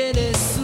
It is.